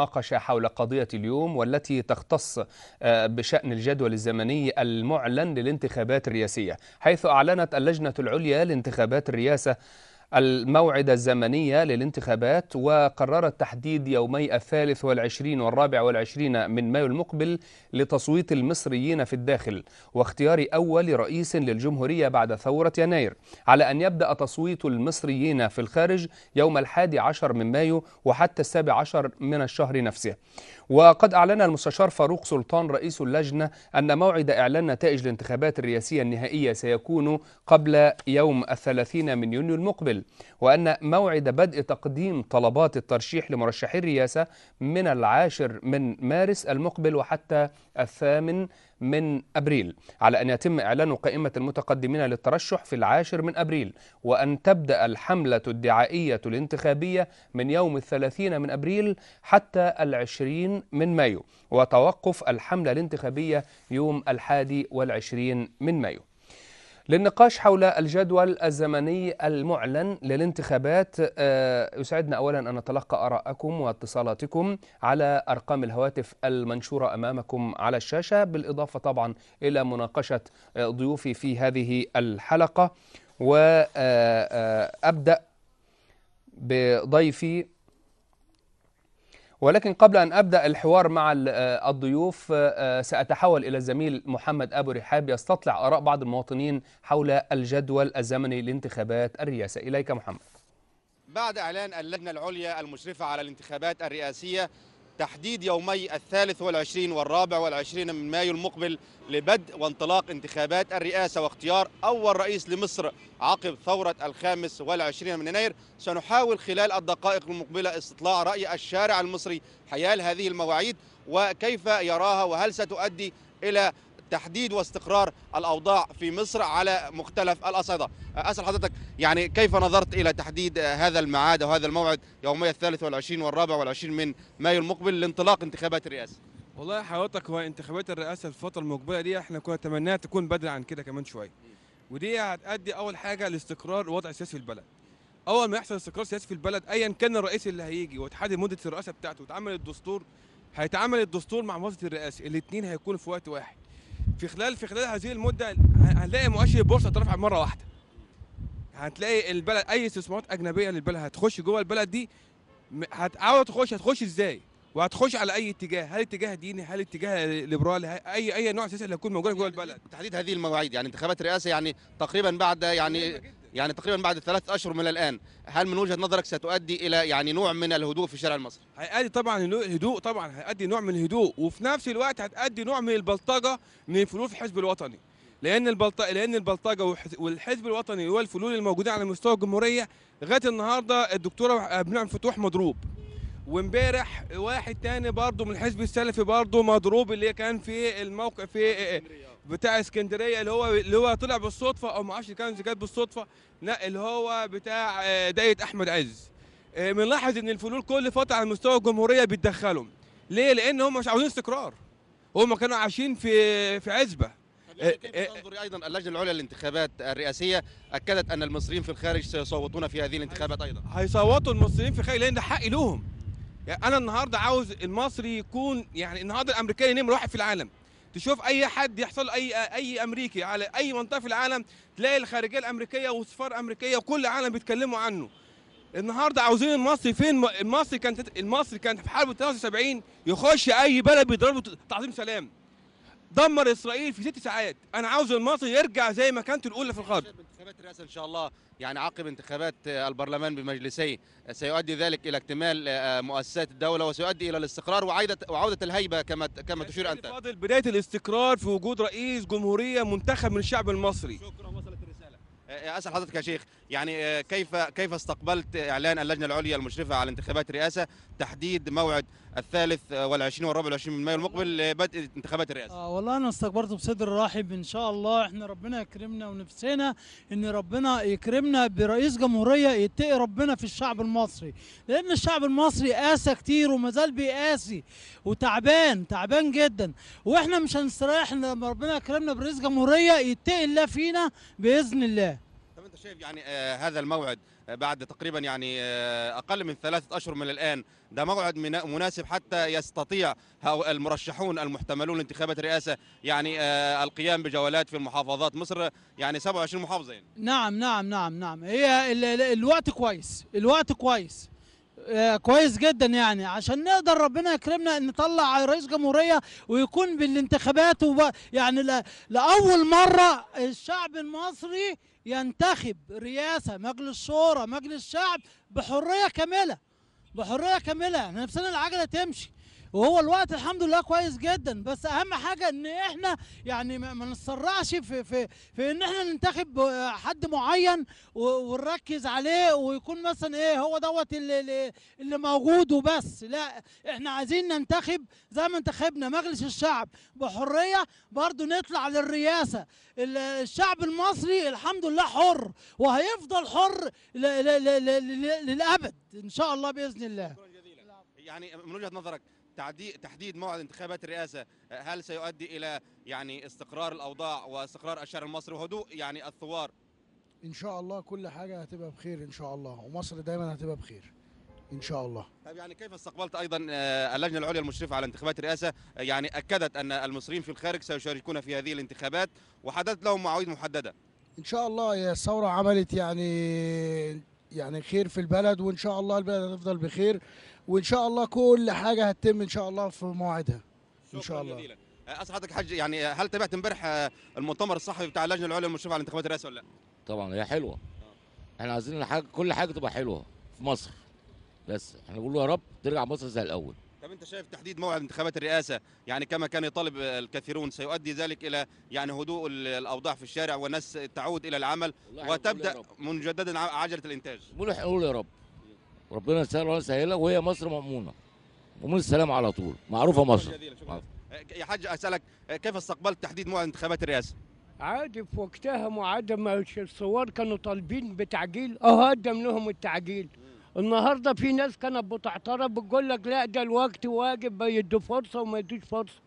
مناقشة حول قضية اليوم والتي تختص آه، بشأن الجدول الزمني المعلن للانتخابات الرئاسية حيث أعلنت اللجنة العليا لانتخابات الرئاسة الموعد الزمنية للانتخابات وقررت تحديد يومي الثالث والعشرين والرابع والعشرين من مايو المقبل لتصويت المصريين في الداخل واختيار أول رئيس للجمهورية بعد ثورة يناير على أن يبدأ تصويت المصريين في الخارج يوم الحادي عشر من مايو وحتى السابع عشر من الشهر نفسه. وقد أعلن المستشار فاروق سلطان رئيس اللجنة أن موعد إعلان نتائج الانتخابات الرئاسية النهائية سيكون قبل يوم الثلاثين من يونيو المقبل. وأن موعد بدء تقديم طلبات الترشيح لمرشحي الرئاسة من العاشر من مارس المقبل وحتى الثامن من أبريل على أن يتم إعلان قائمة المتقدمين للترشح في العاشر من أبريل وأن تبدأ الحملة الدعائية الانتخابية من يوم الثلاثين من أبريل حتى العشرين من مايو وتوقف الحملة الانتخابية يوم الحادي والعشرين من مايو. للنقاش حول الجدول الزمني المعلن للانتخابات. آه، يسعدنا اولا أن نتلقى ارائكم واتصالاتكم على أرقام الهواتف المنشورة أمامكم على الشاشة بالإضافة طبعا إلى مناقشة آه، ضيوفي في هذه الحلقة. وابدا بضيفي ولكن قبل أن أبدأ الحوار مع آه، الضيوف آه، سأتحول إلى الزميل محمد أبو رحاب يستطلع آراء بعض المواطنين حول الجدول الزمني لانتخابات الرئاسة. إليك محمد. بعد إعلان اللجنة العليا المشرفة على الانتخابات الرئاسية تحديد يومي الثالث والعشرين والرابع والعشرين من مايو المقبل لبدء وانطلاق انتخابات الرئاسة واختيار أول رئيس لمصر عقب ثورة الخامس والعشرين من يناير. سنحاول خلال الدقائق المقبلة استطلاع رأي الشارع المصري حيال هذه المواعيد وكيف يراها وهل ستؤدي إلى تحديد واستقرار الأوضاع في مصر على مختلف الأصعدة. أسأل حضرتك يعني كيف نظرت إلى تحديد هذا الميعاد وهذا الموعد يومي الثالث والعشرين والرابع والعشرين من مايو المقبل لانطلاق انتخابات الرئاسة؟ والله حضرتك هو انتخابات الرئاسة الفترة المقبلة دي إحنا كنا نتمناها تكون بدري عن كده كمان شوية. ودي هتؤدي أول حاجة لاستقرار الوضع السياسي في البلد. أول ما يحصل استقرار سياسي في البلد ايا كان الرئيس اللي هيجي وتحدد مدة الرئاسة بتاعته وتعمل الدستور هيتعمل الدستور مع موظف الرئاسي الاثنين هيكونوا في وقت واحد. في خلال في خلال هذه المدة هنلاقي مؤشر البورصه اترفع مرة واحدة. هتلاقي البلد أي استثمارات أجنبية للبلد هتخش جوه البلد دي هتعاود تخش هتخش إزاي؟ وهتخش على أي اتجاه؟ هل اتجاه ديني؟ هل اتجاه ليبرالي؟ اي أي نوع سياسي اللي هيكون موجود جوه البلد؟ تحديد هذه المواعيد يعني انتخابات الرئاسة يعني تقريبا بعد يعني يعني تقريبا بعد ثلاث أشهر من الآن هل من وجهة نظرك ستؤدي إلى يعني نوع من الهدوء في الشارع المصري؟ هيأدي طبعا هدوء- طبعا هيأدي نوع من الهدوء وفي نفس الوقت هتأدي نوع من البلطجة من الفلول في الحزب الوطني لأن البلط لأن البلطجة والحز- والحزب الوطني والفلول الموجودين على مستوى الجمهورية لغاية النهارده الدكتورة بنعم فتوح مضروب وامبارح واحد تاني برضه من الحزب السلفي برضه مضروب اللي كان في الموقع في بتاع اسكندرية اللي هو اللي هو طلع بالصدفة أو ما أعرفش كان كانت بالصدفة لا اللي هو بتاع آه، داية أحمد عز. آه، بنلاحظ إن الفلول كل فترة على مستوى الجمهورية بيتدخلوا ليه؟ لأن هم مش عاوزين استقرار. هم كانوا عايشين في في عزبة. يعني إيه- كيف إيه- تنظر أيضا اللجنة العليا للانتخابات الرئاسية أكدت أن المصريين في الخارج سيصوتون في هذه الانتخابات أيضا. هيصوتوا المصريين في خير لأن ده حق لهم. يعني أنا النهارده عاوز المصري يكون يعني النهارده الأمريكاني نمرة واحد في العالم. تشوف أي حد يحصل أي أي أمريكي على أي منطقة في العالم تلاقي الخارجية الأمريكية والسفارة الأمريكية وكل العالم بيتكلموا عنه. النهارده عاوزين المصري فين؟ المصري كان المصري كان في حرب 73 يخش أي بلد بيضربه تعظيم سلام. دمر إسرائيل في ست ساعات. أنا عاوز المصري يرجع زي ما كانت الأولى في الغرب انتخابات الرئاسة إن شاء الله يعني عقب انتخابات البرلمان بمجلسيه سيؤدي ذلك إلى اكتمال مؤسسات الدولة وسيؤدي إلى الاستقرار وعودة وعودة الهيبة كما كما تشير أنت. فاضل بداية الاستقرار في وجود رئيس جمهورية منتخب من الشعب المصري. شكرا وصلت الرسالة. أسأل حضرتك يا شيخ يعني كيف كيف استقبلت إعلان اللجنة العليا المشرفة على انتخابات الرئاسة تحديد موعد الثالث والعشرين والرابع والعشرين من مايو المقبل لبدء انتخابات الرئاسة؟ آه والله أنا استقبلته بصدر رحب إن شاء الله. إحنا ربنا يكرمنا ونفسنا إن ربنا يكرمنا برئيس جمهورية يتقي ربنا في الشعب المصري. لأن الشعب المصري قاسى كتير وما زال بيقاسي وتعبان تعبان جدا. وإحنا مش هنستريح لما ربنا يكرمنا برئيس جمهورية يتقي الله فينا بإذن الله. شايف يعني آه هذا الموعد آه بعد تقريبا يعني آه أقل من ثلاثة أشهر من الآن ده موعد منا- مناسب حتى يستطيع المرشحون المحتملون لانتخابات الرئاسة يعني آه القيام بجولات في المحافظات مصر يعني 27 محافظه يعني نعم نعم نعم نعم هي ال- ال- الوقت كويس الوقت كويس آه، كويس جدا يعني عشان نقدر ربنا يكرمنا إن نطلع رئيس جمهورية ويكون بالانتخابات. يعني. لأول مرة الشعب المصري ينتخب رئاسة مجلس شورى مجلس شعب بحرية كاملة بحرية كاملة. إحنا نفسنا العجلة تمشي. وهو الوقت الحمد لله كويس جدا. بس أهم حاجة إن إحنا يعني ما نتسرعش في في في إن إحنا ننتخب حد معين ونركز عليه ويكون مثلا إيه هو دوت اللي, اللي- موجود وبس. لا إحنا عايزين ننتخب زي ما انتخبنا مجلس الشعب. بحرية برضو نطلع للرئاسة. ال- الشعب المصري الحمد لله حر وهيفضل حر للأبد إن شاء الله بإذن الله. يعني من وجهة نظرك تحديد موعد انتخابات الرئاسة هل سيؤدي إلى يعني استقرار الأوضاع واستقرار الشارع المصري وهدوء يعني الثوار؟ إن شاء الله كل حاجة هتبقى بخير إن شاء الله ومصر دايما هتبقى بخير إن شاء الله. طيب يعني كيف استقبلت أيضا آه، اللجنة العليا المشرفة على انتخابات الرئاسة؟ آه، يعني أكدت أن المصريين في الخارج سيشاركون في هذه الانتخابات وحددت لهم مواعيد محددة. إن شاء الله هي الثوره عملت يعني يعني خير في البلد وإن شاء الله البلد هتفضل بخير. وإن شاء الله كل حاجة هتتم إن شاء الله في مواعيدها إن شاء الله. جزيلا. آه، أسعد حضرتك حاج يعني آه، هل تابعت امبارح آه، المؤتمر الصحفي بتاع اللجنة العليا المشرفه على انتخابات الرئاسة ولا لأ؟ طبعا هي حلوة. إحنا عايزين حاجة كل حاجة تبقى حلوة في مصر. بس إحنا بنقول يا رب ترجع مصر زي الأول. طب أنت شايف تحديد موعد انتخابات الرئاسة؟ يعني كما كان يطالب آه، الكثيرون سيؤدي ذلك إلى يعني هدوء ال- الأوضاع في الشارع والناس تعود إلى العمل وتبدأ. مجددا عجلة الإنتاج. بنقول يا رب. ربنا يسهل ولا يسهلها وهي مصر مأمونة. ومن السلام على طول. معروفة مصر. آه، يا حاج أسألك آه، كيف استقبلت تحديد موعد انتخابات الرئاسة؟ عادي في وقتها معادة ما الثوار كانوا طالبين بتعجيل. اهو قدم لهم التعجيل. النهارده في ناس كانت بتعترض بتقول لك لا ده الوقت واجب يدوا فرصة وما يدوش فرصة.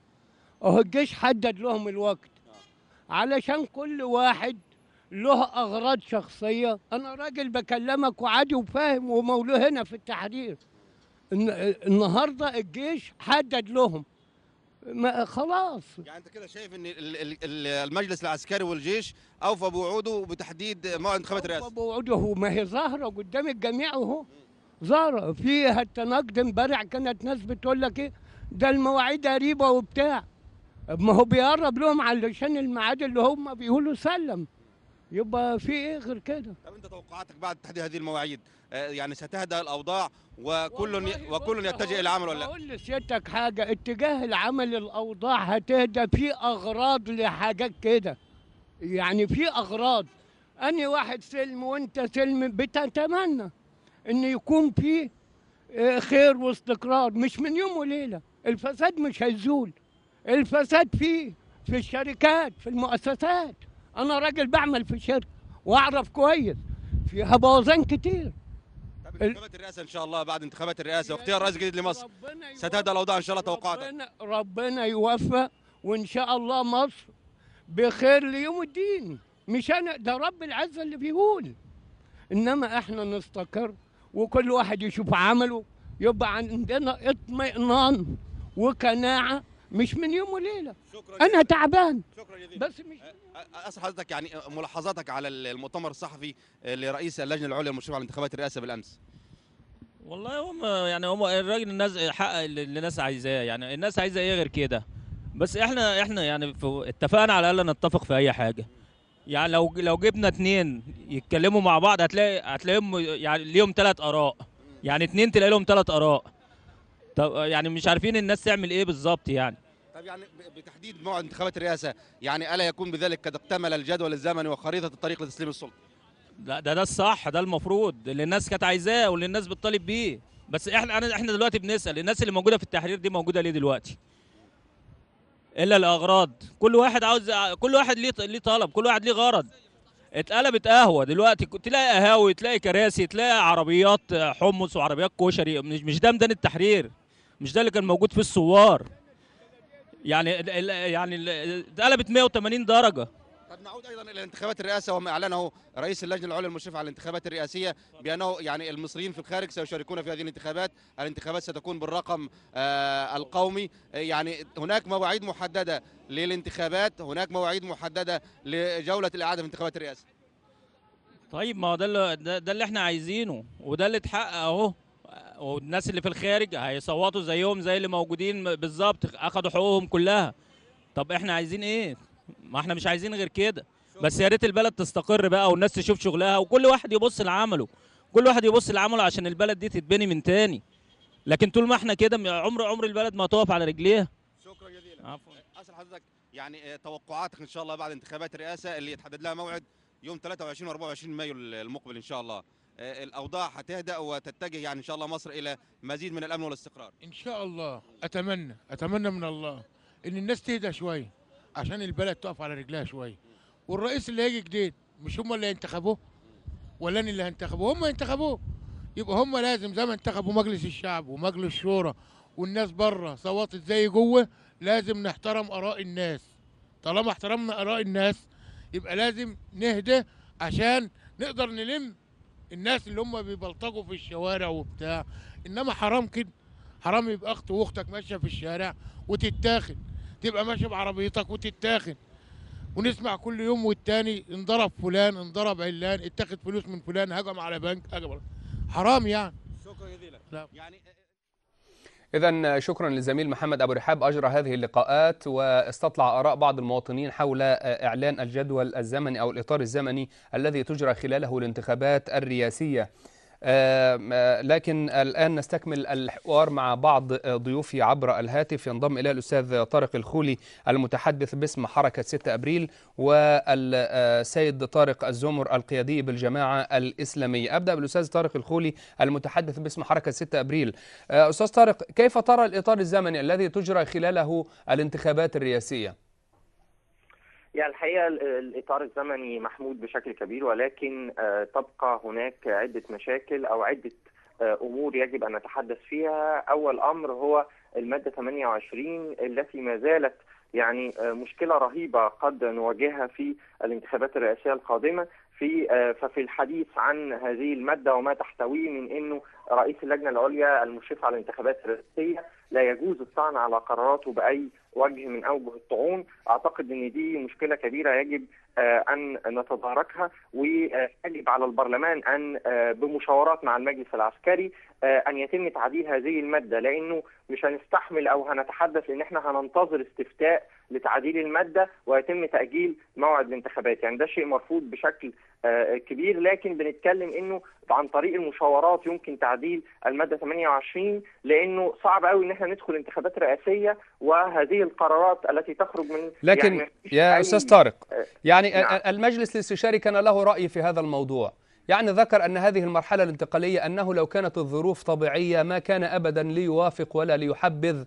اهو الجيش حدد لهم الوقت. علشان كل واحد له أغراض شخصية. أنا راجل بكلمك وعادي وفاهم ومولوه هنا في التحرير. الن- النهارده الجيش حدد لهم. ما خلاص. يعني أنت كده شايف إن ال- ال- ال- المجلس العسكري والجيش أوفى بوعوده بتحديد موعد انتخابات الرئاسة. بوعوده ما هي ظاهرة قدام الجميع أهو. ظاهرة فيها التناقض امبارح كانت ناس بتقول لك إيه؟ ده المواعيد قريبة وبتاع. ما هو بيقرب لهم علشان الميعاد اللي هم بيقولوا سلم. يبقى في إيه غير كده. طب أنت توقعاتك بعد تحديد هذه المواعيد آه، يعني ستهدأ الأوضاع وكل وكل يتجه إلى عمل ولا لا؟ هقول لسيادتك حاجة اتجاه العمل الأوضاع هتهدى في أغراض لحاجات كده. يعني في أغراض. أني واحد سلم وأنت سلم بتتمنى إن يكون في آه، خير واستقرار مش من يوم وليلة. الفساد مش هيزول. الفساد فيه في الشركات في المؤسسات. أنا راجل بعمل في شركة وأعرف كويس فيها بوظان كتير. طب انتخابات الرئاسة إن شاء الله بعد انتخابات الرئاسة واختيار رئيس جديد لمصر. ستهدأ الأوضاع إن شاء الله توقعاتك. ربنا, ربنا يوفق وإن شاء الله مصر بخير ليوم الدين. مش أنا ده رب العزة اللي بيقول. إنما إحنا نستقر وكل واحد يشوف عمله. يبقى عندنا اطمئنان وقناعه مش من يوم وليلة. شكرا أنا. تعبان. شكرا جزيلا. بس مش اسال حضرتك يعني ملاحظاتك على المؤتمر الصحفي لرئيس اللجنة العليا المشرفه على انتخابات الرئاسة بالأمس. والله هم يعني هم الراجل الناس حقق اللي الناس عايزاه. يعني الناس عايزة إيه غير كده؟ بس إحنا إحنا يعني اتفقنا على الأقل نتفق في أي حاجة. يعني لو لو جبنا اتنين يتكلموا مع بعض هتلاقي هتلاقيهم يعني ليهم ثلاث آراء. يعني اتنين تلاقي لهم ثلاث آراء. طب يعني مش عارفين الناس تعمل إيه بالظبط يعني. طب يعني بتحديد موعد انتخابات الرئاسة يعني ألا يكون بذلك قد اكتمل الجدول الزمني وخريطة الطريق لتسليم السلطة؟ لا ده ده الصح ده المفروض اللي الناس كانت عايزاه واللي الناس بتطالب بيه. بس إحنا إحنا دلوقتي بنسأل الناس اللي موجودة في التحرير دي موجودة ليه دلوقتي؟ إلا الأغراض. كل واحد عاوز كل واحد ليه ليه طلب كل واحد ليه غرض. اتقلبت قهوة دلوقتي تلاقي قهاوي تلاقي كراسي تلاقي عربيات حمص وعربيات كشري مش مش ده ميدان التحرير مش ده اللي كان موجود في الثوار. يعني ال- يعني اتقلبت 180 درجة. قد نعود أيضا إلى انتخابات الرئاسة وما أعلنه رئيس اللجنة العليا المشرفه على الانتخابات الرئاسية بأنه يعني المصريين في الخارج سيشاركون في هذه الانتخابات، الانتخابات ستكون بالرقم آه القومي، يعني هناك مواعيد محددة للانتخابات، هناك مواعيد محددة لجولة الإعادة في انتخابات الرئاسة. طيب ما هو ده اللي ده, ده اللي إحنا عايزينه وده اللي اتحقق أهو. والناس اللي في الخارج هيصوتوا زيهم زي اللي موجودين بالظبط أخدوا حقوقهم كلها. طب إحنا عايزين إيه؟ ما إحنا مش عايزين غير كده. بس يا ريت البلد تستقر بقى والناس تشوف شغلها وكل واحد يبص لعمله. كل واحد يبص لعمله عشان البلد دي تتبني من تاني. لكن طول ما إحنا كده عمر عمر البلد ما هتقف على رجليها. شكرا جزيلا. عفوا. أسأل حضرتك يعني توقعاتك إن شاء الله بعد انتخابات الرئاسه اللي يتحدد لها موعد يوم 23 و24 مايو المقبل إن شاء الله. آه، الأوضاع هتهدأ وتتجه يعني إن شاء الله مصر إلى مزيد من الأمن والاستقرار. إن شاء الله. أتمنى أتمنى من الله إن الناس تهدى شوية عشان البلد تقف على رجلها شوية والرئيس اللي هيجي جديد مش هم اللي هينتخبوه؟ ولا أنا اللي هينتخبوه هم ينتخبوه يبقى هم لازم زي ما انتخبوا مجلس الشعب ومجلس الشورى والناس بره صوتت زي جوه لازم نحترم آراء الناس. طالما احترمنا آراء الناس يبقى لازم نهدى عشان نقدر نلم الناس اللي هم بيبلطجوا في الشوارع وبتاع إنما حرام كده حرام يبقى أخت وأختك ماشية في الشارع وتتاخد تبقى ماشي بعربيتك وتتاخد ونسمع كل يوم والتاني انضرب فلان انضرب علان اتاخد فلوس من فلان هجم على بنك هجم حرام يعني شكرا جزيلا. لا. يعني إذا شكرا للزميل محمد أبو رحاب أجرى هذه اللقاءات واستطلع آراء بعض المواطنين حول إعلان الجدول الزمني أو الإطار الزمني الذي تجرى خلاله الانتخابات الرئاسية. لكن الآن نستكمل الحوار مع بعض ضيوفي عبر الهاتف. ينضم إليه الأستاذ طارق الخولي المتحدث باسم حركة 6 أبريل والسيد طارق الزمر القيادي بالجماعة الإسلامية. أبدأ بالأستاذ طارق الخولي المتحدث باسم حركة 6 أبريل. أستاذ طارق كيف ترى الإطار الزمني الذي تجرى خلاله الانتخابات الرئاسية؟ يعني الحقيقة ال- الإطار الزمني محمود بشكل كبير ولكن آه، تبقى هناك عدة مشاكل أو عدة آه، أمور يجب أن نتحدث فيها. أول أمر هو المادة 28 التي ما زالت يعني آه، مشكلة رهيبة قد نواجهها في الانتخابات الرئاسية القادمة في ففي الحديث عن هذه المادة وما تحتويه من أنه رئيس اللجنة العليا المشرفة على الانتخابات الرئاسية لا يجوز الطعن على قراراته بأي وجه من أوجه الطعون أعتقد أن دي مشكلة كبيرة يجب آه، أن نتداركها ويجب على البرلمان أن آه، بمشاورات مع المجلس العسكري آه، أن يتم تعديل هذه المادة لأنه مش هنستحمل أو هنتحدث إن إحنا هننتظر استفتاء لتعديل المادة ويتم تأجيل موعد الانتخابات يعني ده شيء مرفوض بشكل آه، كبير لكن بنتكلم إنه عن طريق المشاورات يمكن تعديل المادة 28 لأنه صعب قوي إن إحنا ندخل انتخابات رئاسية وهذه القرارات التي تخرج من لكن يعني يا أستاذ طارق آه، يعني نعم. المجلس الاستشاري كان له رأي في هذا الموضوع يعني ذكر أن هذه المرحلة الانتقالية أنه لو كانت الظروف طبيعية ما كان أبدا ليوافق ولا ليحبذ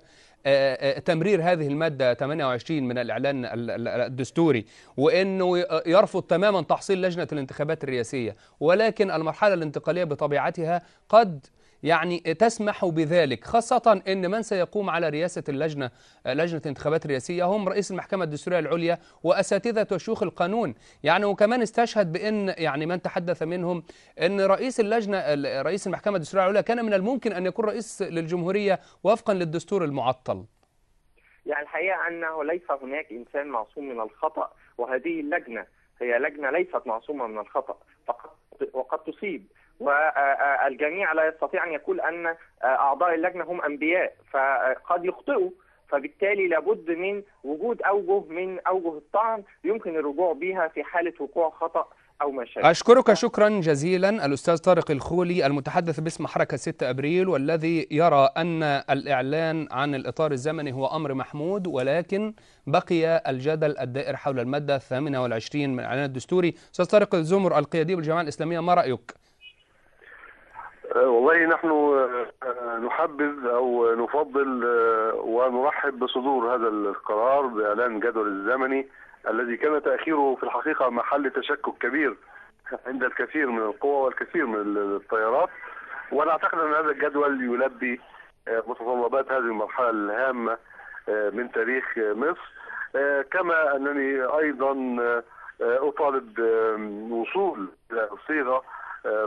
آه، آه، تمرير هذه المادة 28 من الإعلان ال- ال- الدستوري وأنه يرفض تماما تحصيل لجنة الانتخابات الرئاسية. ولكن المرحلة الانتقالية بطبيعتها قد يعني تسمح بذلك خاصة أن من سيقوم على رئاسة اللجنة لجنة الانتخابات الرئاسية هم رئيس المحكمة الدستورية العليا وأساتذة وشيوخ القانون. يعني وكمان استشهد بأن يعني من تحدث منهم أن رئيس اللجنة رئيس المحكمة الدستورية العليا كان من الممكن أن يكون رئيس للجمهورية وفقا للدستور المعطل. يعني الحقيقة أنه ليس هناك إنسان معصوم من الخطأ وهذه اللجنة هي لجنة ليست معصومة من الخطأ فقد وقد تصيب. والجميع لا يستطيع أن يقول أن أعضاء اللجنة هم أنبياء فقد يخطئوا. فبالتالي لابد من وجود أوجه من أوجه الطعن يمكن الرجوع بها في حالة وقوع خطأ أو ما شابه. أشكرك شكرا جزيلا الأستاذ طارق الخولي المتحدث باسم حركة 6 أبريل والذي يرى أن الإعلان عن الإطار الزمني هو أمر محمود ولكن بقي الجدل الدائر حول المادة 28 من الإعلان الدستوري. أستاذ طارق الزمر القيادي بالجماعة الإسلامية ما رأيك؟ آه، والله نحن آه، آه، نحبذ أو نفضل ونرحب بصدور هذا القرار بإعلان الجدول الزمني الذي كان تأخيره في الحقيقة محل تشكك كبير عند الكثير من القوى والكثير من التيارات وأنا أعتقد أن هذا الجدول يلبي متطلبات هذه المرحلة الهامة من تاريخ مصر. كما أنني أيضا آم، وصول إلى صيغة آه،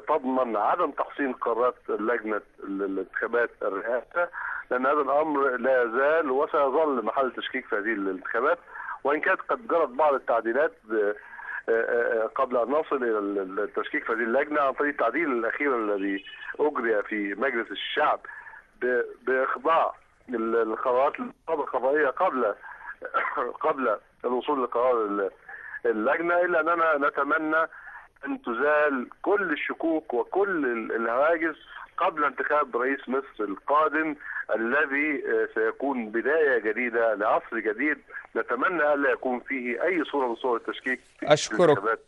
تضمن عدم تحصين قرارات لجنة الانتخابات الرئاسة لأن هذا الأمر لا يزال وسيظل محل تشكيك في هذه الانتخابات. وإن كانت قد جرت بعض التعديلات آه، آه، آه، قبل أن نصل إلى التشكيك في هذه اللجنة عن طريق التعديل الأخير الذي أجري في مجلس الشعب ب- بإخضاع ال- القرارات القضائية قبل قبل الوصول لقرار ال- اللجنة إلا أننا نتمنى أن تزال كل الشكوك وكل ال- الهواجس قبل انتخاب رئيس مصر القادم الذي آه، سيكون بداية جديدة لعصر جديد نتمنى ألا يكون فيه أي صورة من صور التشكيك في أشكرك.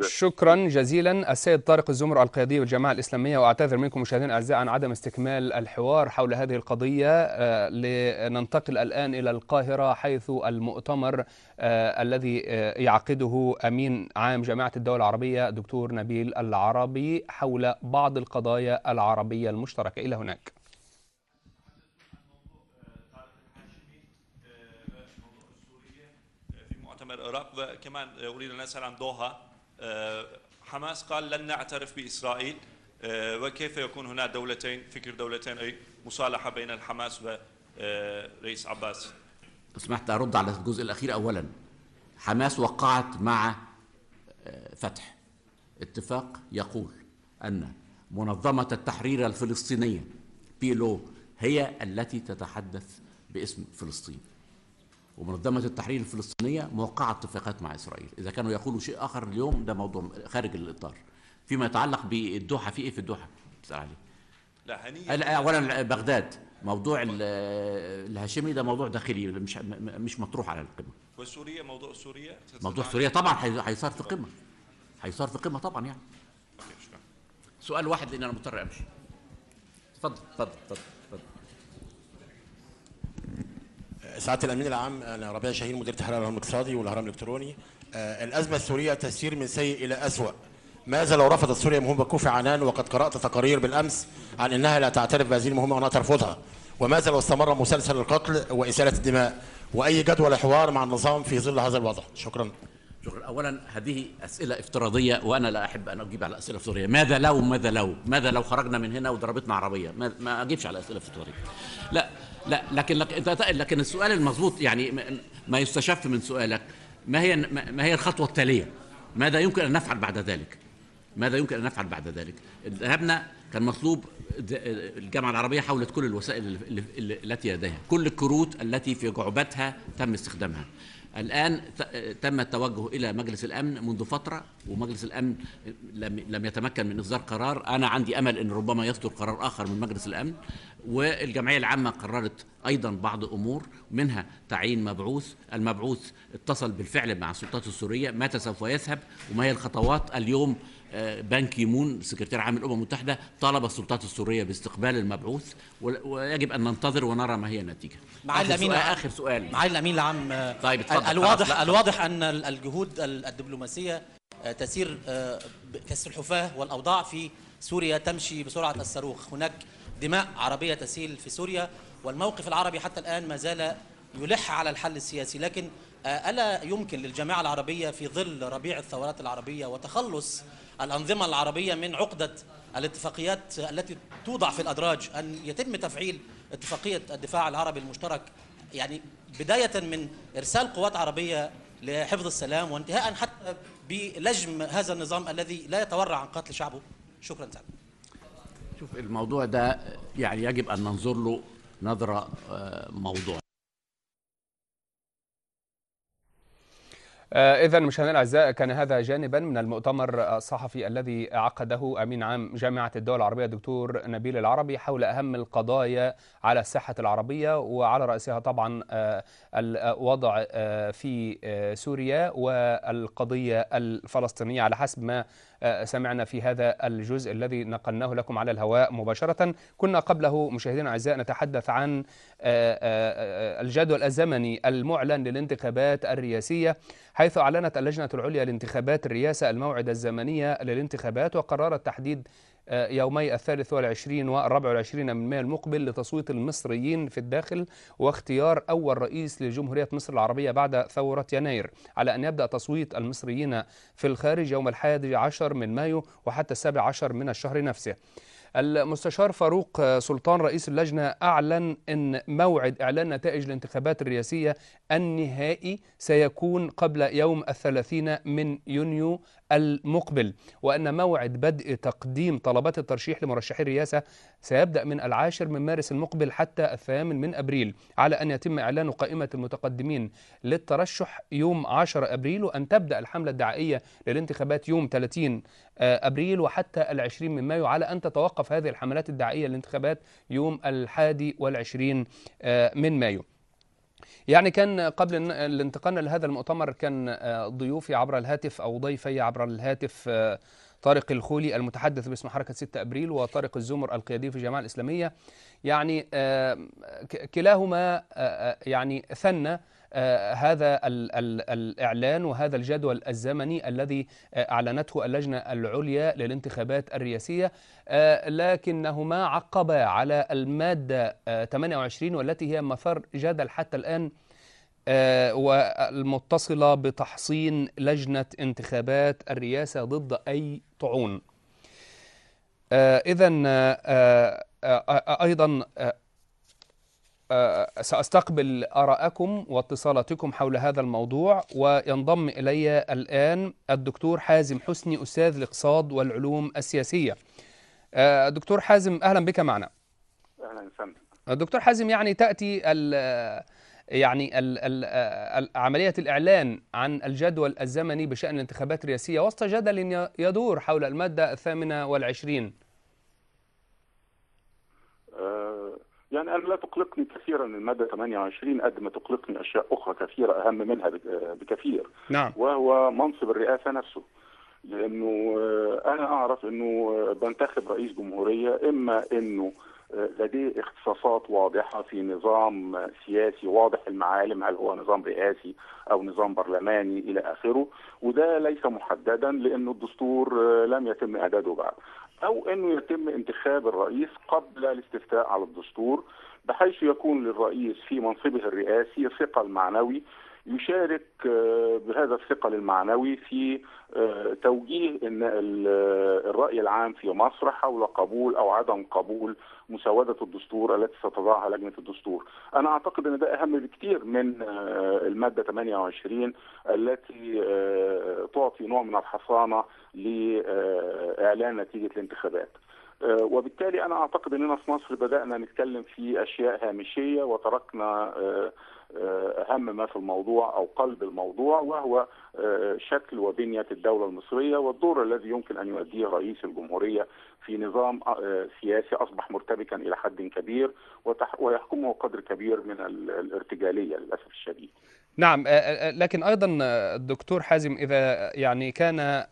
شكرا جزيلا. السيد طارق الزمر القيادي بالجماعة الإسلامية وأعتذر منكم مشاهدينا الأعزاء عن عدم استكمال الحوار حول هذه القضية. آه، لننتقل الآن إلى القاهرة حيث المؤتمر آه، الذي آه، يعقده أمين عام جامعة الدول العربية دكتور نبيل العربي حول بعض القضايا العربية المشتركة. إلى هناك. في مؤتمر العراق وكمان أريد أن أسأل عن دوحة. حماس قال لن نعترف بإسرائيل آه، وكيف يكون هناك دولتين فكر دولتين أي مصالحة بين الحماس ورئيس عباس؟ لو سمحت أرد على الجزء الأخير اولا. حماس وقعت مع آه، فتح. اتفاق يقول أن منظمة التحرير الفلسطينية بيلو هي التي تتحدث باسم فلسطين. ومنظمة التحرير الفلسطينية موقعة اتفاقات مع إسرائيل. إذا كانوا يقولوا شيء آخر اليوم ده موضوع خارج الإطار. فيما يتعلق بالدوحة في إيه في الدوحة؟ تسأل عليه لا هنية لا، اولا بغداد. موضوع ال- الهاشمي ده موضوع داخلي مش مش مطروح على القمة. وسوريا؟ موضوع سوريا؟ موضوع سوريا طبعا هي- هيصار في قمة. هيصار في قمة طبعا يعني. سؤال واحد لأن أنا مضطر أمشي. اتفضل اتفضل اتفضل اتفضل سعادة الأمين العام أنا ربيع شاهين مدير تحرير الهرم الاقتصادي والهرم الإلكتروني. آه، الأزمة السورية تسير من سيء إلى أسوأ. ماذا لو رفضت سوريا مهمة كوفي عنان وقد قرأت تقارير بالأمس عن إنها لا تعترف بهذه المهمة وأنها ترفضها؟ وماذا لو استمر مسلسل القتل وإسالة الدماء؟ وأي جدول حوار مع النظام في ظل هذا الوضع؟ شكرا. شكرا. اولا هذه أسئلة افتراضية وأنا لا أحب أن أجيب على أسئلة افتراضية. ماذا لو؟ ماذا لو؟ ماذا لو خرجنا من هنا وضربتنا عربية؟ ما, ما أجيبش على أسئلة افتراضية. لا. لا لكن لك انت لكن السؤال المضبوط يعني ما- يستشف من سؤالك ما هي ما هي الخطوة التالية؟ ماذا يمكن أن نفعل بعد ذلك؟ ماذا يمكن أن نفعل بعد ذلك؟ ذهبنا كان مطلوب الجامعة العربية حاولت كل الوسائل التي لديها كل الكروت التي في جعبتها تم استخدامها. الآن ت- تم التوجه إلى مجلس الأمن منذ فترة ومجلس الأمن لم لم يتمكن من إصدار قرار. أنا عندي أمل إن ربما يصدر قرار آخر من مجلس الأمن والجمعية العامة قررت أيضا بعض أمور منها تعيين مبعوث. المبعوث اتصل بالفعل مع السلطات السورية متى سوف يذهب وما هي الخطوات؟ اليوم بان كيمون سكرتير عام الأمم المتحدة طالب السلطات السورية باستقبال المبعوث ويجب أن ننتظر ونرى ما هي النتيجة. معالي الأمين آخر سؤال. معالي الأمين العام آه، طيب اتفضل، الواضح. الواضح أن ال- الجهود ال- الدبلوماسية آه، تسير آه، كالسلحفاه والأوضاع في سوريا تمشي بسرعة الصاروخ. هناك دماء عربية تسيل في سوريا والموقف العربي حتى الآن ما زال يلح على الحل السياسي. لكن ألا يمكن للجماعة العربية في ظل ربيع الثورات العربية وتخلص الأنظمة العربية من عقدة الاتفاقيات التي توضع في الأدراج أن يتم تفعيل اتفاقية الدفاع العربي المشترك يعني بداية من إرسال قوات عربية لحفظ السلام وانتهاء حتى بلجم هذا النظام الذي لا يتورع عن قتل شعبه. شكرا سعد. شوف الموضوع ده يعني يجب أن ننظر له نظرة آه، موضوع. إذا مشاهدينا الأعزاء كان هذا جانبا من المؤتمر الصحفي الذي عقده أمين عام جامعة الدول العربية الدكتور نبيل العربي حول أهم القضايا على الساحة العربية وعلى رأسها طبعا آه، الوضع آه، في آه، سوريا والقضية الفلسطينية على حسب ما آه، سمعنا في هذا الجزء الذي نقلناه لكم على الهواء مباشرة. كنا قبله مشاهدينا الأعزاء نتحدث عن آه، آه، آه، الجدول الزمني المعلن للانتخابات الرئاسية حيث أعلنت اللجنة العليا لانتخابات الرئاسة الموعد الزمنية للانتخابات وقررت تحديد آه، يومي الثالث والعشرين والرابع والعشرين من مايو المقبل لتصويت المصريين في الداخل واختيار أول رئيس لجمهورية مصر العربية بعد ثورة يناير على أن يبدأ تصويت المصريين في الخارج يوم الحادي عشر من مايو وحتى السابع عشر من الشهر نفسه. المستشار فاروق سلطان رئيس اللجنة أعلن أن موعد إعلان نتائج الانتخابات الرئاسية النهائي سيكون قبل يوم الثلاثين من يونيو المقبل وأن موعد بدء تقديم طلبات الترشيح لمرشحي الرئاسة سيبدأ من العاشر من مارس المقبل حتى الثامن من أبريل على أن يتم إعلان قائمة المتقدمين للترشح يوم 10 أبريل وأن تبدأ الحملة الدعائية للانتخابات يوم 30 أبريل وحتى العشرين من مايو على أن تتوقف هذه الحملات الدعائية للانتخابات يوم الحادي والعشرين من مايو. يعني كان قبل الانتقال لهذا المؤتمر كان آه، ضيوفي عبر الهاتف أو ضيفي عبر الهاتف آه، طارق الخولي المتحدث باسم حركة 6 أبريل وطارق الزمر القيادي في الجماعة الإسلامية. يعني آه، كلاهما يعني ثنى هذا ال ال الإعلان وهذا الجدول الزمني الذي آه، أعلنته اللجنة العليا للانتخابات الرئاسية. آه، لكنهما عقبا على المادة آه، 28 والتي هي مثار جدل حتى الآن آه، والمتصلة بتحصين لجنة انتخابات الرئاسة ضد أي طعون. إذا أيضا آه، آه، سأستقبل آراءكم واتصالاتكم حول هذا الموضوع وينضم إلي الآن الدكتور حازم حسني أستاذ الاقتصاد والعلوم السياسية. آه، دكتور حازم أهلا بك معنا. أهلا وسهلا. دكتور حازم يعني تأتي ال يعني ال ال ال عملية الإعلان عن الجدول الزمني بشأن الانتخابات الرئاسية وسط جدل يدور حول المادة الثامنة والعشرين. آه، يعني أنا لا تقلقني كثيرا الماده 28 قد ما تقلقني أشياء أخرى كثيرة أهم منها بك- بكثير. نعم. وهو منصب الرئاسة نفسه. لأنه آه، أنا أعرف إنه آه، بنتخب رئيس جمهورية إما إنه آه، لديه اختصاصات واضحة في نظام سياسي واضح المعالم هل هو نظام رئاسي أو نظام برلماني إلى آخره. وده ليس محددا لأنه الدستور لم يتم إعداده بعد. أو إنه يتم انتخاب الرئيس قبل الاستفتاء على الدستور بحيث يكون للرئيس في منصبه الرئاسي ثقل معنوي يشارك آه، بهذا الثقل المعنوي في آه، توجيه آه، الرأي العام في مصر حول قبول أو عدم قبول مسودة الدستور التي ستضعها لجنة الدستور. أنا أعتقد إن ده أهم بكثير من المادة 28 التي تعطي نوع من الحصانة لاعلان نتيجة الانتخابات. وبالتالي أنا أعتقد إننا في مصر بدأنا نتكلم في أشياء هامشية وتركنا أهم ما في الموضوع أو قلب الموضوع وهو آه، شكل وبنية الدولة المصرية والدور الذي يمكن أن يؤديه رئيس الجمهورية في نظام آه، سياسي أصبح مرتبكا إلى حد كبير ويحكمه قدر كبير من ال- الارتجالية للأسف الشديد. نعم آه، آه، لكن أيضا آه، الدكتور حازم إذا يعني كان آه،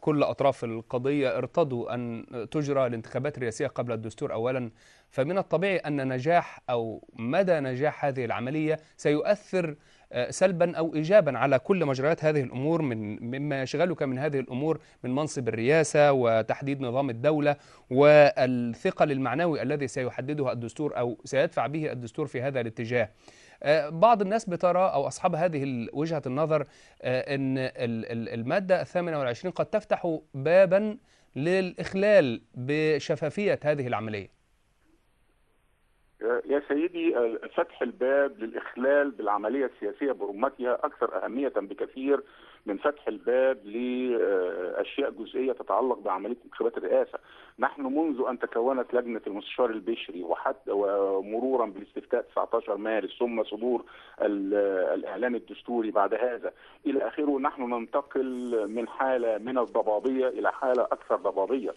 كل أطراف القضية ارتضوا أن تجرى الانتخابات الرئاسية قبل الدستور أولا فمن الطبيعي أن نجاح أو مدى نجاح هذه العملية سيؤثر آه، سلبا أو إيجابا على كل مجريات هذه الأمور من مما يشغلك من هذه الأمور من منصب الرئاسة وتحديد نظام الدولة والثقل المعنوي الذي سيحدده الدستور أو سيدفع به الدستور في هذا الاتجاه. بعض الناس بترى أو أصحاب هذه وجهة النظر آه، أن ال- ال- المادة الثامنة والعشرين قد تفتح بابا للإخلال بشفافية هذه العملية. يا سيدي فتح الباب للإخلال بالعملية السياسية برمتها أكثر أهمية بكثير من فتح الباب لأشياء جزئية تتعلق بعملية انتخابات الرئاسة. نحن منذ أن تكونت لجنة المستشار البشري وحتى ومرورا بالاستفتاء 19 مارس ثم صدور ال- الإعلان الدستوري بعد هذا. إلى آخره نحن ننتقل من حالة من الضبابية إلى حالة أكثر ضبابية.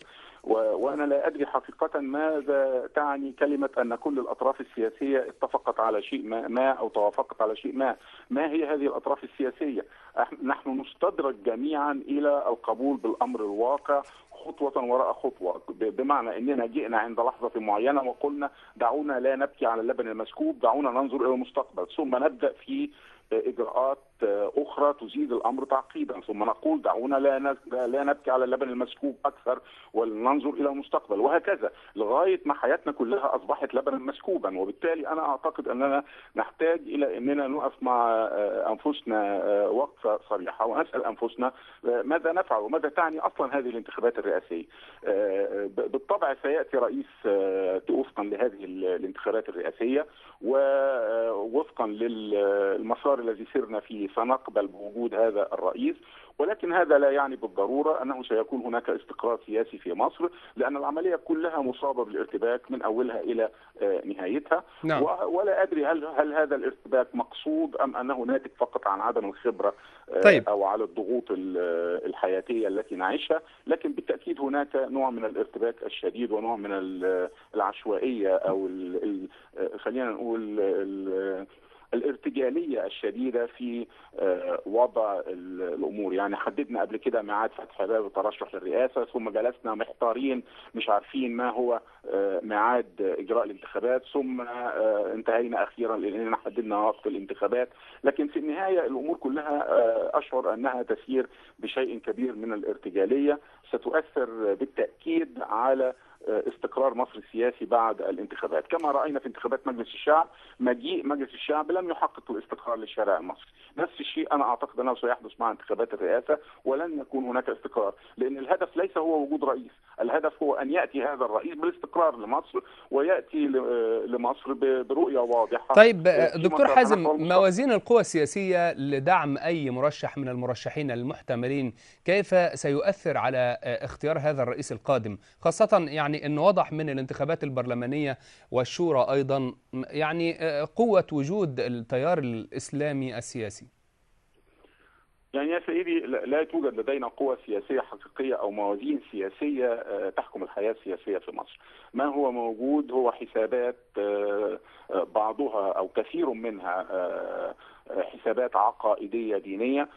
و- وأنا لا أدري حقيقة ماذا تعني كلمة أن كل الأطراف السياسية اتفقت على شيء ما, ما أو توافقت على شيء ما. ما هي هذه الأطراف السياسية؟ أح- نحن نستدرج جميعا إلى القبول بالأمر الواقع خطوة وراء خطوة. بمعنى أننا جئنا عند لحظة معينة وقلنا دعونا لا نبكي على اللبن المسكوب دعونا ننظر إلى المستقبل. ثم نبدأ في إجراءات أخرى تزيد الأمر تعقيدا ثم نقول دعونا لا لا نبكي على اللبن المسكوب أكثر ولننظر إلى المستقبل. وهكذا لغاية ما حياتنا كلها أصبحت لبنا مسكوبا. وبالتالي أنا أعتقد أننا نحتاج إلى أننا نقف مع آه، أنفسنا آه، وقفة صريحة ونسأل أنفسنا آه، ماذا نفعل وماذا تعني أصلا هذه الانتخابات الرئاسية. بالطبع سيأتي رئيس وفقا لهذه ال- الانتخابات الرئاسية ووفقا للمسار الذي سرنا فيه سنقبل بوجود هذا الرئيس ولكن هذا لا يعني بالضرورة أنه سيكون هناك استقرار سياسي في مصر لأن العملية كلها مصابة بالارتباك من أولها إلى آه، نهايتها نعم. ولا أدري هل هل هذا الارتباك مقصود أم أنه ناتج فقط عن عدم الخبرة آه، طيب. أو على الضغوط ال- الحياتية التي نعيشها لكن بالتأكيد هناك نوع من الارتباك الشديد ونوع من ال- العشوائية أو ال- ال- آه، خلينا نقول ال- الارتجالية الشديدة في آه، وضع ال- الأمور. يعني حددنا قبل كده ميعاد فتح باب الترشح للرئاسة ثم جلسنا محتارين مش عارفين ما هو آه، ميعاد إجراء الانتخابات ثم آه، انتهينا أخيرا لأننا حددنا وقت الانتخابات. لكن في النهاية الأمور كلها أشعر أنها تسير بشيء كبير من الارتجالية. ستؤثر بالتأكيد على استقرار مصر السياسي بعد الانتخابات. كما رأينا في انتخابات مجلس الشعب مجيء مجلس الشعب لم يحقق الاستقرار للشارع المصري نفس الشيء أنا أعتقد أنه سيحدث مع انتخابات الرئاسة ولن يكون هناك استقرار لأن الهدف ليس هو وجود رئيس. الهدف هو أن يأتي هذا الرئيس بالاستقرار لمصر ويأتي لمصر برؤية واضحة. طيب دكتور حازم. موازين القوى السياسية لدعم أي مرشح من المرشحين المحتملين كيف سيؤثر على اختيار هذا الرئيس القادم؟ خاصة يعني أنه واضح من الانتخابات البرلمانية والشورى أيضا يعني آه، قوة وجود التيار الإسلامي السياسي. يعني يا سيدي لا توجد لدينا قوى سياسية حقيقية أو موازين سياسية آه، تحكم الحياة السياسية في مصر. ما هو موجود هو حسابات آه، بعضها أو كثير منها حسابات عقائدية دينية.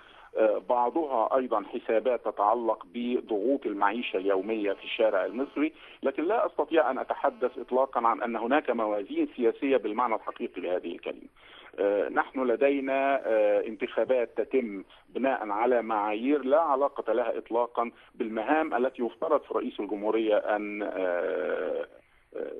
بعضها أيضا حسابات تتعلق بضغوط المعيشة اليومية في الشارع المصري، لكن لا أستطيع أن أتحدث اطلاقا عن أن هناك موازين سياسية بالمعنى الحقيقي لهذه الكلمة. آه، نحن لدينا آه، انتخابات تتم بناء على معايير لا علاقة لها اطلاقا بالمهام التي يفترض في رئيس الجمهورية أن آه،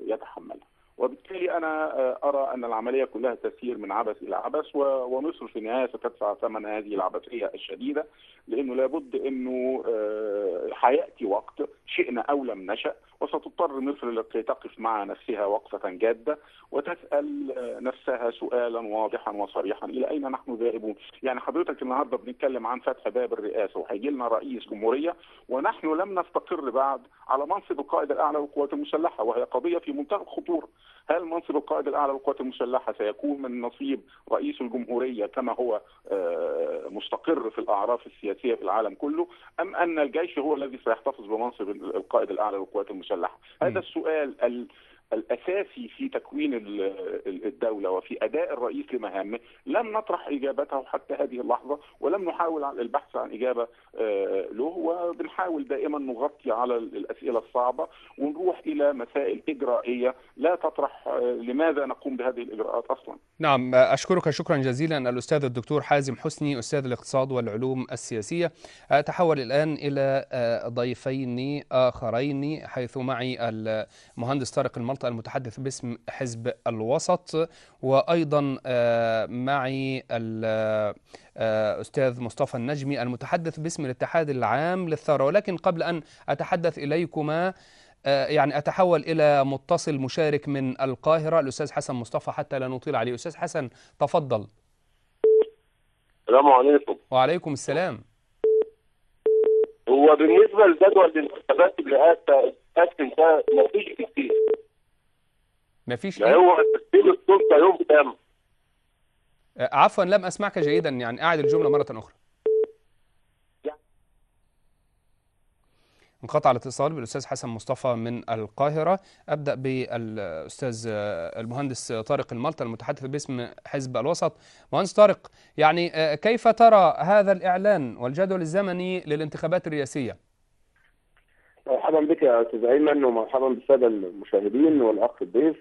يتحملها. وبالتالي أنا آه، أرى أن العملية كلها تسير من عبث إلى عبث ومصر في النهاية ستدفع ثمن هذه العبثية الشديدة لأنه لابد أنه آه، حياتي وقت شئنا أو لم نشأ وستضطر مصر لكي تقف مع نفسها وقفة جادة وتسأل آه، نفسها سؤالا واضحا وصريحا إلى أين نحن ذاهبون؟ يعني حضرتك النهارده بنتكلم عن فتح باب الرئاسة وهيجي لنا رئيس جمهورية ونحن لم نستقر بعد على منصب القائد الأعلى للقوات المسلحة وهي قضية في منتهى الخطورة. هل منصب القائد الأعلى للقوات المسلحة سيكون من نصيب رئيس الجمهورية كما هو آه، مستقر في الأعراف السياسية في العالم كله أم أن الجيش هو الذي سيحتفظ بمنصب القائد الأعلى للقوات المسلحه؟ هذا السؤال ال الأساسي في تكوين ال- ال- الدولة وفي أداء الرئيس لمهامه لم نطرح إجابته حتى هذه اللحظة ولم نحاول البحث عن إجابة آه، له وبنحاول دائما نغطي على ال- الأسئلة الصعبة ونروح إلى مسائل إجرائية لا تطرح آه، لماذا نقوم بهذه الإجراءات أصلا. نعم أشكرك شكرا جزيلا الأستاذ الدكتور حازم حسني أستاذ الاقتصاد والعلوم السياسية أتحول الآن إلى آه، ضيفين آخرين حيث معي المهندس طارق المتحدث باسم حزب الوسط وأيضا آه، معي الأستاذ مصطفى النجمي المتحدث باسم الاتحاد العام للثورة. ولكن قبل أن أتحدث إليكما آه، يعني أتحول إلى متصل مشارك من القاهرة الأستاذ حسن مصطفى حتى لا نطيل عليه. أستاذ حسن تفضل. السلام عليكم. وعليكم السلام. هو بالنسبة لجدول الانتخابات اللي هتقسم ده مفيش كتير. مفيش ده إيه؟ هو تسليم السلطه يوم كام آه، عفوا لم أسمعك جيدا يعني أعد الجملة مرة أخرى. انقطع الاتصال بالأستاذ حسن مصطفى من القاهرة. أبدأ بالأستاذ آه، المهندس طارق الملطى المتحدث باسم حزب الوسط. مهندس طارق يعني آه، كيف ترى هذا الإعلان والجدول الزمني للانتخابات الرئاسية؟ مرحبا بك يا أستاذ أيمن ومرحبا بالسادة المشاهدين والأخ الضيف.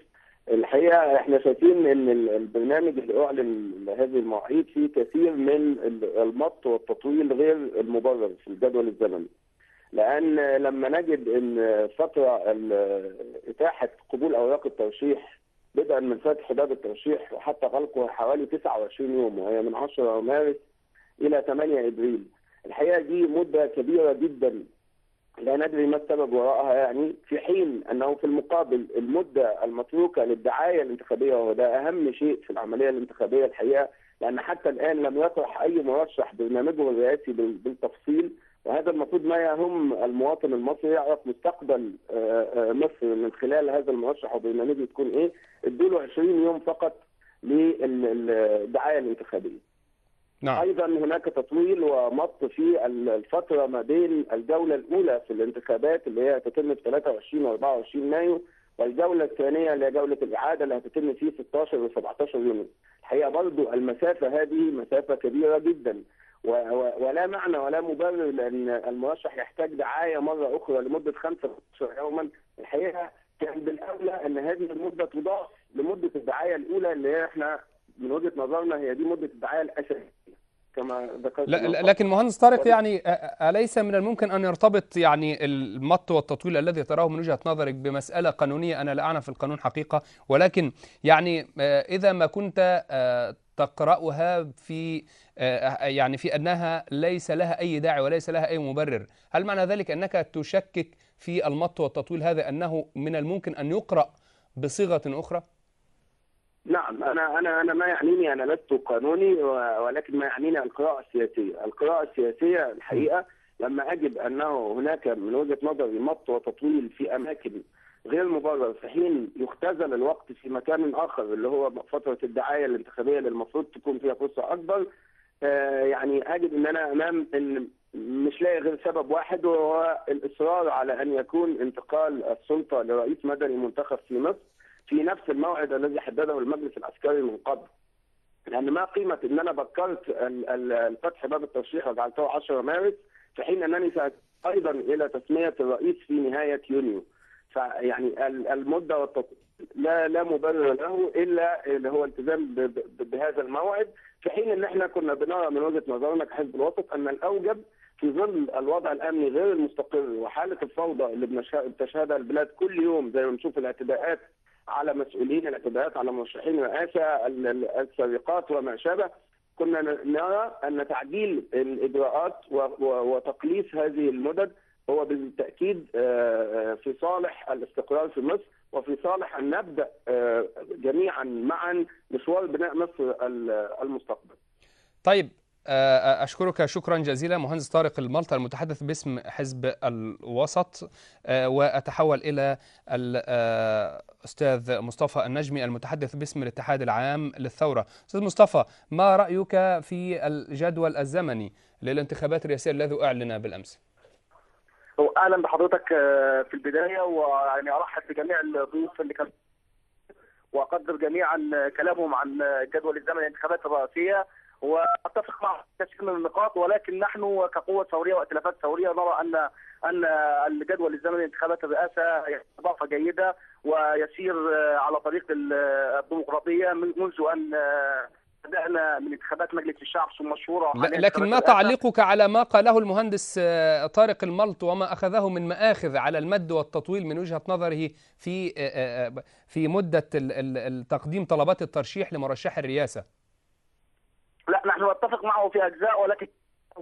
الحقيقة إحنا شايفين إن ال- البرنامج اللي اعلن لهذه المواعيد فيه كثير من ال- المط والتطويل غير المبرر في الجدول الزمني. لأن لما نجد إن فترة إتاحة قبول أوراق الترشيح بدءا من فتح باب الترشيح وحتى غلقه حوالي 29 يوم وهي من 10 مارس إلى 8 إبريل. الحقيقة دي مدة كبيرة جدا لا ندري ما السبب وراءها يعني في حين أنه في المقابل المدة المتروكة للدعاية الانتخابية وهو ده أهم شيء في العملية الانتخابية الحقيقة لأن حتى الآن لم يطرح أي مرشح برنامجه الرئاسي بال- بالتفصيل وهذا المفروض ما يهم المواطن المصري يعرف مستقبل آه، آه، مصر من خلال هذا المرشح وبرنامجه تكون إيه ادوا له 20 يوم فقط للدعاية الانتخابية. نعم. أيضا هناك تطويل ومط في الفترة ما بين الجولة الأولى في الانتخابات اللي هي هتتم في 23 و 24 مايو والجولة الثانية اللي هي جولة الإعادة اللي هتتم في 16 و 17 يونيو. الحقيقة برضو المسافة هذه مسافة كبيرة جدا. ولا معنى ولا مبرر لأن المرشح يحتاج دعاية مرة أخرى لمدة 15 يوما. الحقيقة كان بالأولى إن هذه المدة تضاف لمدة الدعاية الأولى اللي هي إحنا من وجهة نظرنا هي دي مدة الدعاية الأساسية كما ذكرت لا. لكن مهندس طارق يعني أليس من الممكن أن يرتبط يعني المط والتطويل الذي تراه من وجهة نظرك بمسألة قانونية أنا لا أعلم في القانون حقيقة ولكن يعني إذا ما كنت تقرأها في يعني في أنها ليس لها أي داعي وليس لها أي مبرر هل معنى ذلك أنك تشكك في المط والتطويل هذا أنه من الممكن أن يقرأ بصيغة أخرى؟ نعم أنا أنا أنا ما يعنيني أنا لست قانوني ولكن ما يعنيني القراءة السياسية، القراءة السياسية الحقيقة لما أجد أنه هناك من وجهة نظري مط وتطويل في أماكن غير مبرر في حين يختزل الوقت في مكان آخر اللي هو فترة الدعاية الانتخابية اللي المفروض تكون فيها فرصة أكبر آه، يعني أجد إن أنا امام إن مش لاقي غير سبب واحد وهو الإصرار على أن يكون انتقال السلطة لرئيس مدني منتخب في مصر. في نفس الموعد الذي حدده المجلس العسكري من قبل. لأن ما قيمة إن أنا بكرت الفتح باب الترشيح وجعلته 10 مارس في حين أنني أيضا إلى تسمية الرئيس في نهاية يونيو. فيعني ال- المدة والتط... لا لا مبرر له إلا اللي هو التزام بهذا الموعد. في حين إن إحنا كنا بنرى من وجهة نظرنا كحزب الوسط أن الأوجب في ظل الوضع الأمني غير المستقر وحالة الفوضى اللي بتشهدها البلاد كل يوم زي ما بنشوف الاعتداءات على مسؤولين الاعتداءات على مرشحين رئاسة ال- ال- السرقات وما شابه كنا نرى أن تعديل الإجراءات وتقليص هذه المدد هو بالتأكيد آه، آه، في صالح الاستقرار في مصر وفي صالح أن نبدأ آه، جميعا معا مشوار بناء مصر ال- المستقبل. طيب أشكرك شكرا جزيلا مهندس طارق الملطى المتحدث باسم حزب الوسط. آه، وأتحول إلى الأستاذ مصطفى النجمي المتحدث باسم الاتحاد العام للثورة. أستاذ مصطفى ما رأيك في الجدول الزمني للانتخابات الرئاسية الذي أعلن بالأمس؟ واهلا بحضرتك آه، في البداية ويعني أرحب بجميع الضيوف اللي كانوا وأقدر جميعا كلامهم عن جدول الزمن الانتخابات الرئاسية. وأتفق مع كثير من النقاط ولكن نحن كقوة ثوريه وائتلافات ثوريه نرى ان أن الجدول الزمني لانتخابات الرئاسة إضافة جيدة ويسير آه، على طريق ال- الديمقراطية من- منذ أن آه، بدأنا من انتخابات مجلس الشعب وحاليا لكن ما. تعليقك على ما قاله المهندس آه، طارق الملط وما أخذه من مآخذ على المد والتطويل من وجهة نظره في في ال- التقديم طلبات الترشيح لمرشح نحن نتفق معه في أجزاء ولكن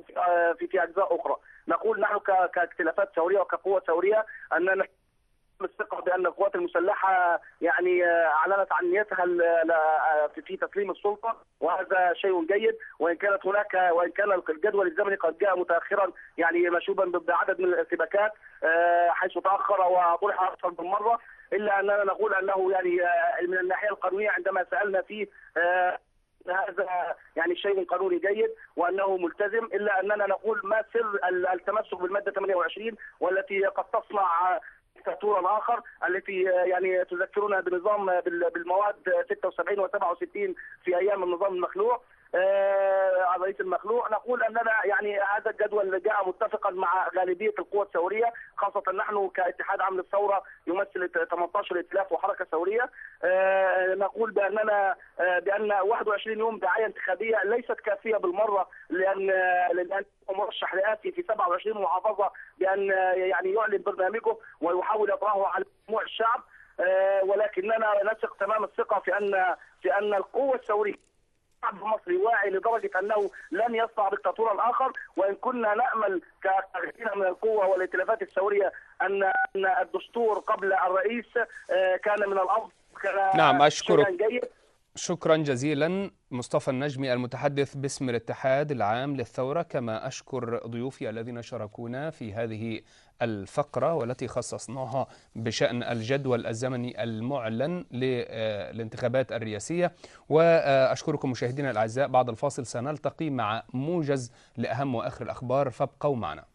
في آه، في أجزاء أخرى. نقول نحن كاختلافات ثوريه وكقوة ثوريه اننا الثقه بأن القوات المسلحة يعني آه، أعلنت عن نيتها ل- في- تسليم السلطة وهذا شيء جيد. وإن كانت هناك وإن كان الجدول الزمني قد جاء متأخرا يعني مشوبا بعدد من الارتباكات آه، حيث تأخر وطرح أكثر من مرة. إلا أننا نقول أنه يعني آه، من الناحية القانونية عندما سألنا فيه آه، هذا يعني شيء قانوني جيد وأنه ملتزم إلا أننا نقول ما سر ال- التمسك بالمادة 28 والتي قد تصنع دستورا آخر التي يعني تذكرنا بنظام بال- بالمواد 76 و67 في أيام النظام المخلوع. آه، الرئيس المخلوع نقول أننا يعني هذا الجدول جاء متفقا مع غالبية القوى الثوريه خاصة نحن كاتحاد عام للثوره يمثل 18 ائتلاف وحركة ثوريه آه، نقول بأننا آه، بأن 21 يوم دعاية انتخابية ليست كافية بالمرة لأن لأن مرشح رئاسي في 27 محافظة بأن يعني يعلن برنامجه ويحاول يطرحه على جموع الشعب. آه، ولكننا نثق تمام الثقة في أن في أن القوة الثوريه الشعب المصري واعي لدرجة أنه لن يصنع دكتاتورا اخر وإن كنا نأمل كغيرنا من القوة والائتلافات الثورية ان أن الدستور قبل الرئيس آه، كان من الأفضل كان نعم، أشكرك. شكرا جزيلا مصطفى النجمي المتحدث باسم الاتحاد العام للثورة كما أشكر ضيوفي الذين شاركونا في هذه الفقرة والتي خصصناها بشأن الجدول الزمني المعلن للانتخابات الرئاسية. وأشكركم مشاهدينا الأعزاء بعد الفاصل سنلتقي مع موجز لأهم وآخر الأخبار فابقوا معنا.